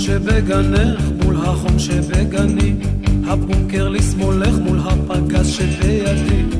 שבגנך מול החום שבגני הבונקר לשמאלך מול הפגז שבידי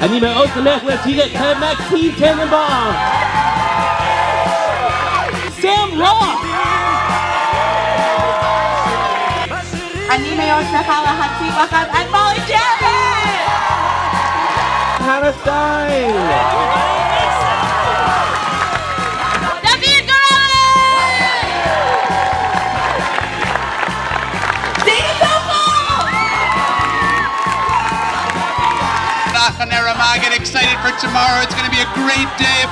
A numéro sur le retiré très Maxime Tenenbaum. Sam Roth. A numéro sur and Molly Jackson. Hannah Stein. Nachanera get excited for tomorrow. It's going to be a great day.